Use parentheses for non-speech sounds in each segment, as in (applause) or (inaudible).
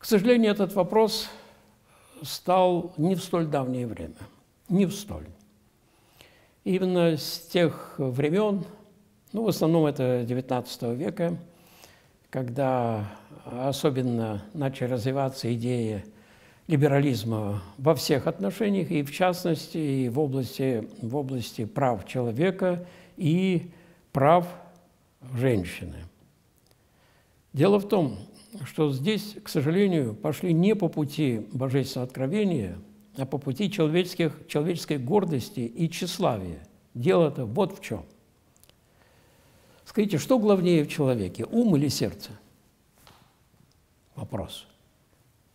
К сожалению, этот вопрос стал не в столь давнее время, не в столь. Именно с тех времен, ну, в основном это XIX века, когда особенно начали развиваться идеи либерализма во всех отношениях, и в частности и в области, в области прав человека и прав женщины. Дело в том, что здесь, к сожалению, пошли не по пути божественного откровения, а по пути человеческих, человеческой гордости и тщеславия. Дело-то вот в чем. Скажите, что главнее в человеке, ум или сердце? Вопрос.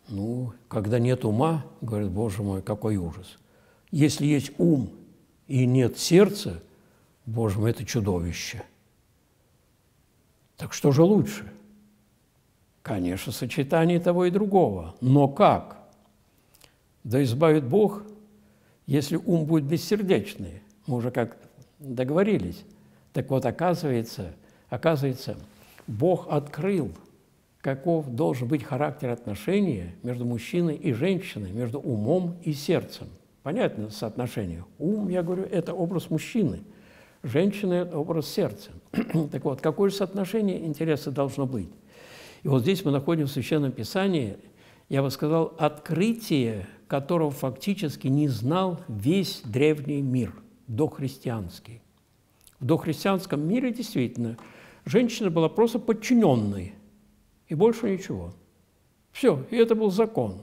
Ну, когда нет ума, говорит, Боже мой, какой ужас. Если есть ум и нет сердца, Боже мой, это чудовище. Так что же лучше? Конечно, сочетание того и другого. Но как? Да избавит Бог, если ум будет бессердечный. Мы уже как договорились. Так вот, оказывается, оказывается, Бог открыл, каков должен быть характер отношения между мужчиной и женщиной, между умом и сердцем. Понятно соотношение? Ум, я говорю, это образ мужчины, женщина – это образ сердца. (clears throat) так вот, какое же соотношение интереса должно быть? И вот здесь мы находим в Священном Писании, я бы сказал, открытие, которого фактически не знал весь древний мир, дохристианский. В дохристианском мире действительно женщина была просто подчиненной, и больше ничего. Все, и это был закон.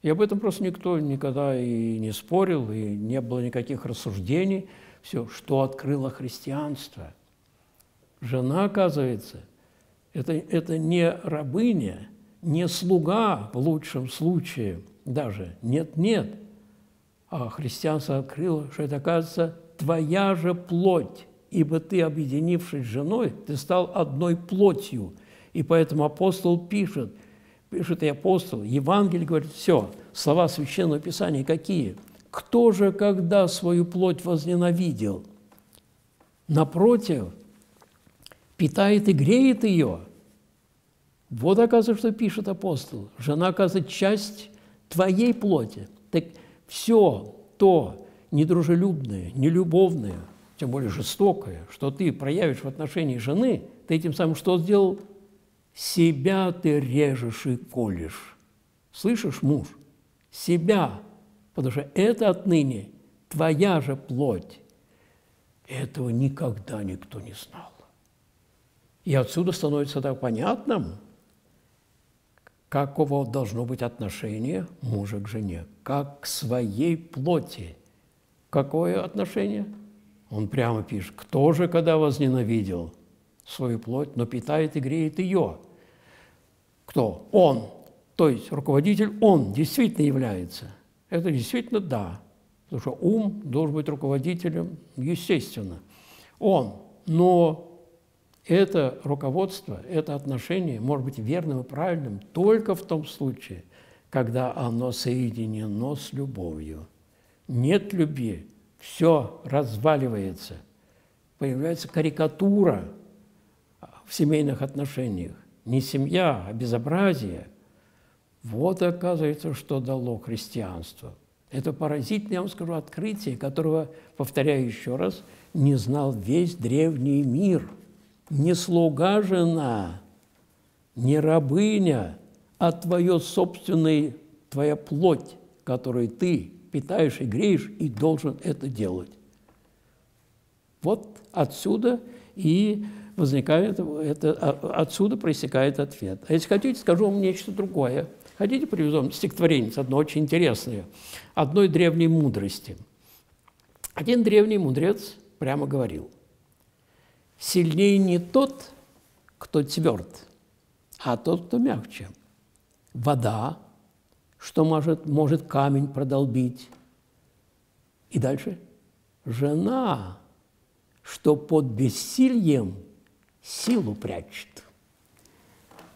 И об этом просто никто никогда и не спорил, и не было никаких рассуждений. Все, что открыло христианство. Жена, оказывается, это, это не рабыня, не слуга в лучшем случае даже. Нет, нет. А христианство открыло, что это, оказывается, твоя же плоть, ибо ты, объединившись с женой, ты стал одной плотью. И поэтому апостол пишет, пишет и апостол, Евангелие говорит, все, слова Священного Писания какие? Кто же, когда свою плоть возненавидел? Напротив, питает и греет ее. Вот, оказывается, что пишет апостол. Жена, оказывается, часть твоей плоти. Так все то недружелюбное, нелюбовное, тем более жестокое, что ты проявишь в отношении жены, ты этим самым что сделал? Себя ты режешь и колешь. Слышишь, муж? Себя. Потому что это отныне твоя же плоть. Этого никогда никто не знал. И отсюда становится так понятным, какого должно быть отношение мужа к жене, как к своей плоти. Какое отношение? Он прямо пишет, кто же, когда возненавидел свою плоть, но питает и греет ее? Кто? Он. То есть руководитель он действительно является. Это действительно да. Потому что ум должен быть руководителем, естественно. Он. Но это руководство, это отношение может быть верным и правильным только в том случае, когда оно соединено с любовью. Нет любви, все разваливается, появляется карикатура в семейных отношениях. Не семья, а безобразие. Вот оказывается, что дало христианство. Это поразительное, я вам скажу, открытие, которого, повторяю еще раз, не знал весь древний мир – не слуга жена, не рабыня, а твое собственное, твоя плоть, которой ты питаешь и греешь, и должен это делать. Вот отсюда и возникает, это, а, отсюда проистекает ответ. А если хотите, скажу вам нечто другое. Хотите, привезу вам стихотворение, одно очень интересное, одной древней мудрости. Один древний мудрец прямо говорил – Сильнее не тот, кто тверд, а тот, кто мягче. Вода, что может, может камень продолбить. И дальше жена, что под бессильем силу прячет.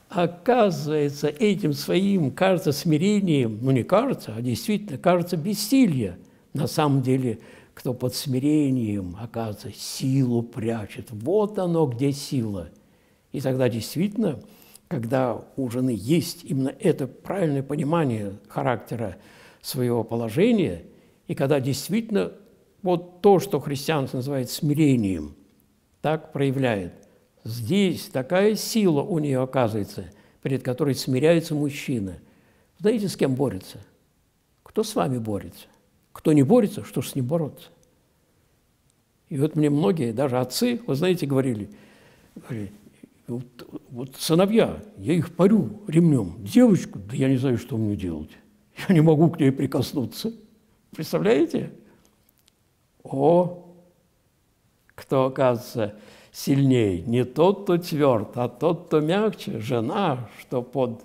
Оказывается, этим своим, кажется, смирением, ну не кажется, а действительно кажется бессилие. На самом деле – кто под смирением, оказывается, силу прячет. Вот оно, где сила. И тогда действительно когда у жены есть именно это правильное понимание характера своего положения, и когда действительно вот то, что христианство называет смирением, так проявляет. Здесь такая сила у нее оказывается, перед которой смиряется мужчина. Знаете, с кем борется? Кто с вами борется? Кто не борется, что ж с ним бороться? И вот мне многие, даже отцы, вы знаете, говорили, говорили вот, вот сыновья, я их парю ремнем, девочку, да я не знаю, что мне делать. Я не могу к ней прикоснуться. Представляете? О, кто, оказывается, сильнее, не тот, кто тверд, а тот, кто мягче, жена, что под,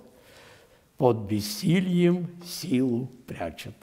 под бессильем силу прячет.